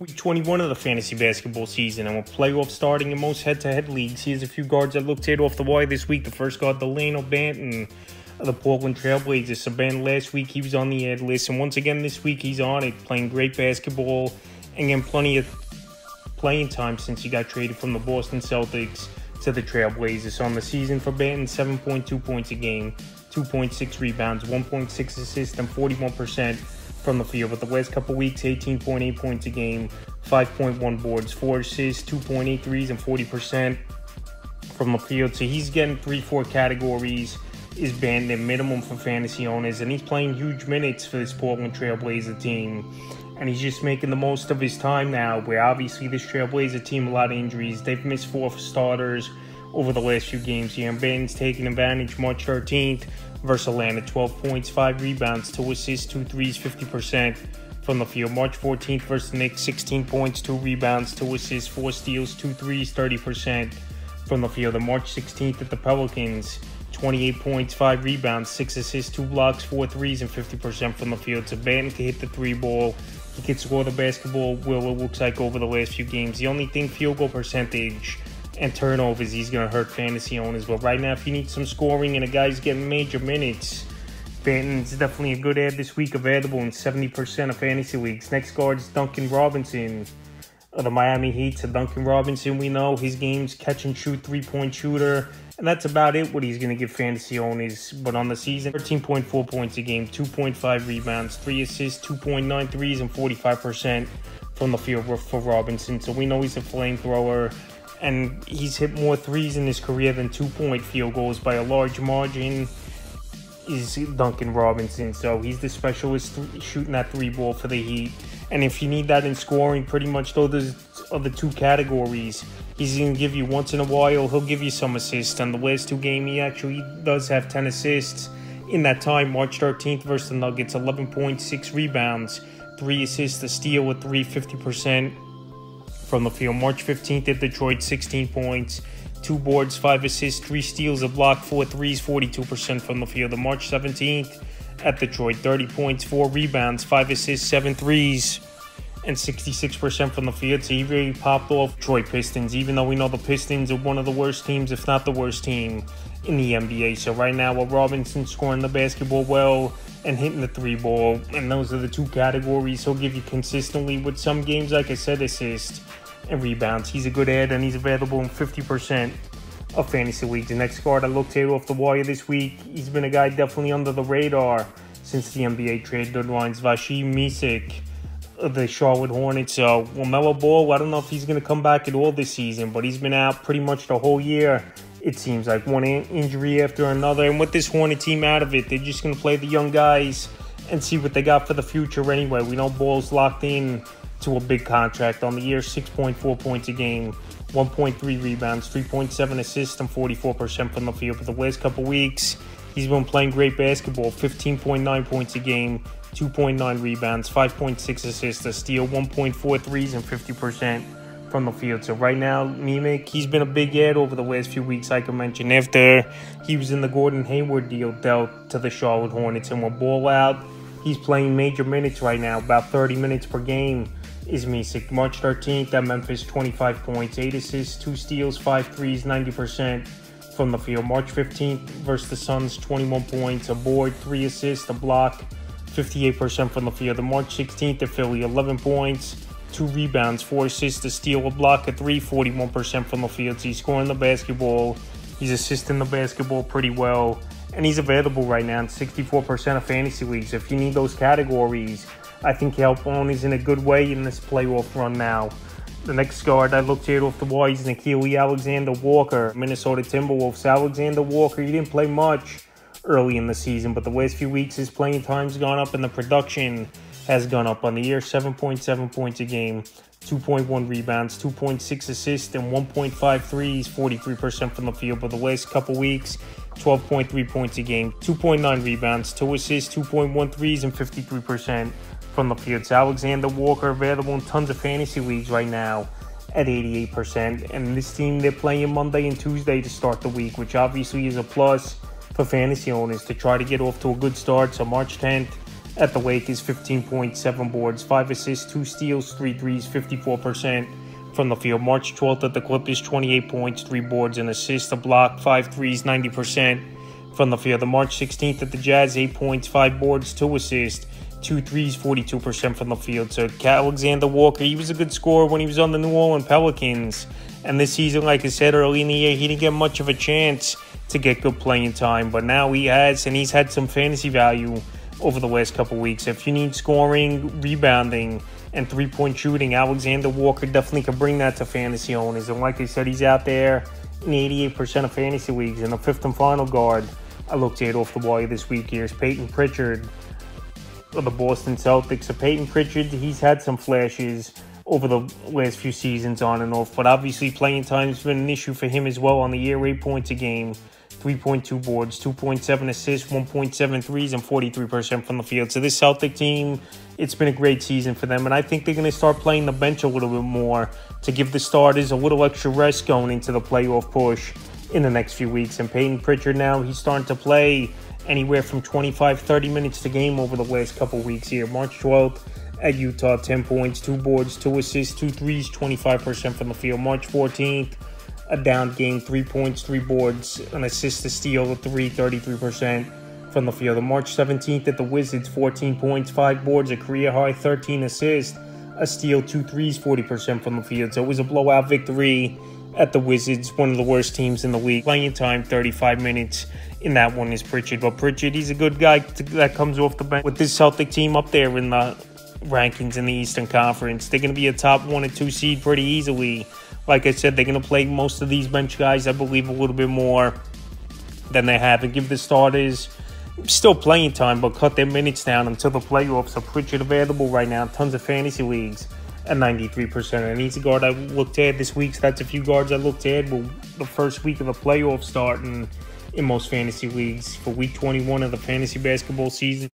Week 21 of the fantasy basketball season, and with playoffs starting in most head-to-head leagues, here's a few guards that looked hit off the wire this week. The first guard, Dalano Banton of the Portland Trailblazers. So Ben, last week he was on the add list, and once again this week he's on it, playing great basketball and getting plenty of playing time since he got traded from the Boston Celtics to the Trailblazers. On the season for Banton, 7.2 points a game, 2.6 rebounds, 1.6 assists, and 41% from the field. But the last couple weeks, 18.8 points a game, 5.1 boards, 4 assists, 2.8 threes, and 40% from the field. So he's getting three, four categories. Is banned at minimum for fantasy owners, and he's playing huge minutes for this Portland Trailblazer team. And he's just making the most of his time now. Where obviously this Trailblazer team a lot of injuries. They've missed four starters over the last few games here. And taking advantage March 13th versus Atlanta. 12 points, 5 rebounds, 2 assists, 2 threes, 50% from the field. March 14th versus Knicks, 16 points, 2 rebounds, 2 assists, 4 steals, 2 threes, 30% from the field. And March 16th at the Pelicans, 28 points, 5 rebounds, 6 assists, 2 blocks, 4 threes, and 50% from the field. So Banton can hit the three ball. He can score the basketball, well, it looks like over the last few games. The only thing, field goal percentage and turnovers, he's going to hurt fantasy owners. But right now, if you need some scoring and a guy's getting major minutes, Banton's definitely a good add this week, available in 70% of fantasy leagues. Next guard is Duncan Robinson of the Miami Heat. So Duncan Robinson, we know his game's catch and shoot three point shooter. And that's about it, what he's going to give fantasy owners. But on the season, 13.4 points a game, 2.5 rebounds, 3 assists, 2.9 threes, and 45% from the field for Robinson. So we know he's a flamethrower. And he's hit more threes in his career than two point field goals by a large margin. Is Duncan Robinson. So he's the specialist shooting that three ball for the Heat. And if you need that in scoring, pretty much those the two categories. He's going to give you once in a while, he'll give you some assists. And the last two games, he actually does have 10 assists in that time. March 13th versus the Nuggets, 11.6 rebounds, 3 assists, a steal with 3, 50% from the field. March 15th at Detroit, 16 points, 2 boards, 5 assists, 3 steals, a block, 4 threes, 42% from the field. The March 17th at Detroit, 30 points, 4 rebounds, 5 assists, 7 threes and 66% from the field. So he really popped off Detroit Pistons, even though we know the Pistons are one of the worst teams, if not the worst team in the NBA. So right now, with Robinson scoring the basketball well and hitting the three ball, and those are the two categories he'll give you consistently with some games, like I said, assists and rebounds. He's a good add, and he's available in 50% of fantasy leagues. The next guard I looked at off the wire this week, he's been a guy definitely under the radar since the NBA trade deadlines. Vasilije Micic the Charlotte Hornets. Uh, LaMelo Ball, I don't know if he's going to come back at all this season, but he's been out pretty much the whole year. It seems like one injury after another. And with this Hornet team out of it, they're just going to play the young guys and see what they got for the future anyway. We know Ball's locked in to a big contract on the year 6.4 points a game, 1.3 rebounds, 3.7 assists, and 44% from the field. For the last couple weeks, he's been playing great basketball 15.9 points a game, 2.9 rebounds, 5.6 assists, a steal, 1.4 threes, and 50% from the field. So right now, Micic, he's been a big add over the last few weeks, like I mentioned. After he was in the Gordon Hayward deal dealt to the Charlotte Hornets and with ball out, he's playing major minutes right now, about 30 minutes per game is Micic. March 13th at Memphis, 25 points, 8 assists, 2 steals, 5 threes, 90% from the field. March 15th versus the Suns, 21 points, a board, 3 assists, a block, 58% from the field. The March 16th at Philly, 11 points, 2 rebounds, 4 assists, a steal, a block, a 3, 41% from the field. So he's scoring the basketball, he's assisting the basketball pretty well, and he's available right now in 64% of fantasy leagues. If you need those categories, I think Helpon is in a good way in this playoff run now. The next guard I looked at off the wall is Nickeil Alexander Walker, Minnesota Timberwolves. Alexander Walker, he didn't play much early in the season, but the last few weeks his playing time's gone up and the production has gone up on the year 7.7 points a game, 2.1 rebounds, 2.6 assists, and 1.5 threes, 43% from the field. But the last couple weeks, 12.3 points a game, 2.9 rebounds, 2 assists, 2.1 threes, and 53% from the field. So Alexander Walker available in tons of fantasy leagues right now at 88%. And this team, they're playing Monday and Tuesday to start the week, which obviously is a plus for fantasy owners to try to get off to a good start. So March 10th at the Lakers 15.7 boards, 5 assists, 2 steals, 3 threes, 54% from the field. March 12th at the Clippers, 28 points, 3 boards, and assists, a block, 5 threes, 90% from the field. The March 16th at the Jazz, 8 points, 5 boards, 2 assists, 2 threes, 42% from the field. So Cat Alexander Walker, he was a good scorer when he was on the New Orleans Pelicans. And this season, like I said early in the year, he didn't get much of a chance to get good playing time. But now he has, and he's had some fantasy value over the last couple weeks. If you need scoring, rebounding, and three point shooting, Alexander Walker definitely can bring that to fantasy owners. And like I said, he's out there in 88% of fantasy leagues. And the fifth and final guard I looked at off the wire this week here is Payton Pritchard of the Boston Celtics. So Payton Pritchard, he's had some flashes over the last few seasons on and off, but obviously playing time's been an issue for him as well on the year, eight points a game. 3.2 boards, 2.7 assists, 1.7 threes, and 43% from the field. So this Celtic team, it's been a great season for them, and I think they're going to start playing the bench a little bit more to give the starters a little extra rest going into the playoff push in the next few weeks. And Payton Pritchard now, he's starting to play anywhere from 25, 30 minutes to game over the last couple weeks here. March 12th at Utah, 10 points, 2 boards, 2 assists, 2 threes, 25% from the field. March 14th, a down game, 3 points, 3 boards, an assist, to steal, a 3, 33% from the field. On March 17th at the Wizards, 14 points, 5 boards, a career high, 13 assists, a steal, 2 threes, 40% from the field. So it was a blowout victory at the Wizards, one of the worst teams in the league. Playing time, 35 minutes in that one is Pritchard. But Pritchard, he's a good guy that comes off the bench with this Celtic team up there in the rankings in the Eastern Conference. They're going to be a top one and two seed pretty easily. Like I said, they're going to play most of these bench guys, I believe, a little bit more than they have and give the starters still playing time, but cut their minutes down until the playoffs. So Pritchard available right now, tons of fantasy leagues at 93%. And he's a guard I looked at this week, so that's a few guards I looked at. Well, the first week of the playoffs starting in most fantasy leagues for week 21 of the fantasy basketball season.